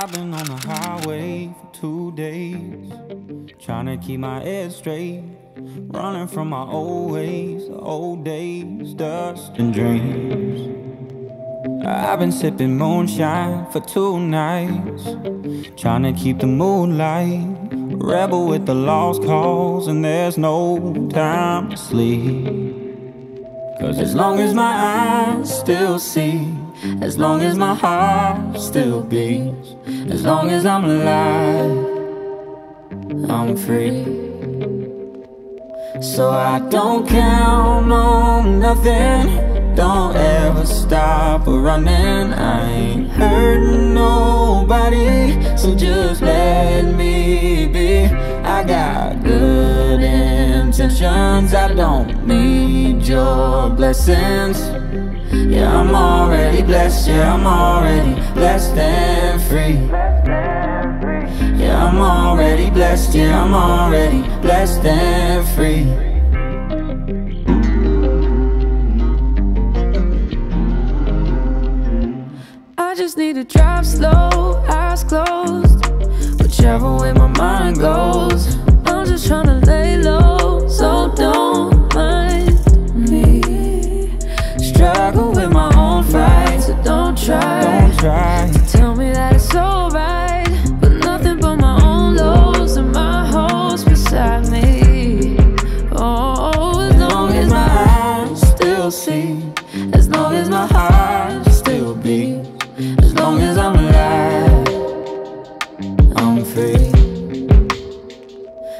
I've been on the highway for two days, trying to keep my head straight. Running from my old ways, old days, dust and dreams. I've been sipping moonshine for two nights, trying to keep the moonlight. Rebel with the lost cause, and there's no time to sleep. Cause as long as my eyes still see, as long as my heart still beats, as long as I'm alive, I'm free. So I don't count on nothing, don't ever stop running. I ain't hurting nobody, so just let me be. I don't need your blessings. Yeah, I'm already blessed, yeah, I'm already blessed and free. Yeah, I'm already blessed, yeah, I'm already blessed and free. I just need to drive slow, try. To Tell me that it's alright, but nothing but my own lows and my hoes beside me. Oh, as long as my eyes still see, As long as my heart still beats, as long as I'm alive, I'm free.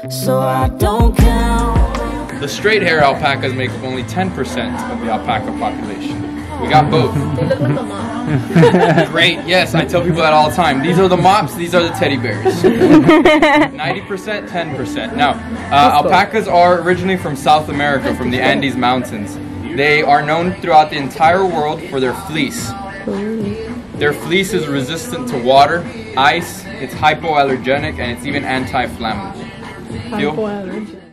So I don't count. The straight hair alpacas make up only 10% of the alpaca population. We got both. They look like a mom. Great, yes, I tell people that all the time. These are the mops, these are the teddy bears. 90%, 10%. Now, uh, alpacas are originally from South America, from the Andes Mountains. They are known throughout the entire world for their fleece. Their fleece is resistant to water, ice, it's hypoallergenic, and it's even anti-flammable. Hypoallergenic.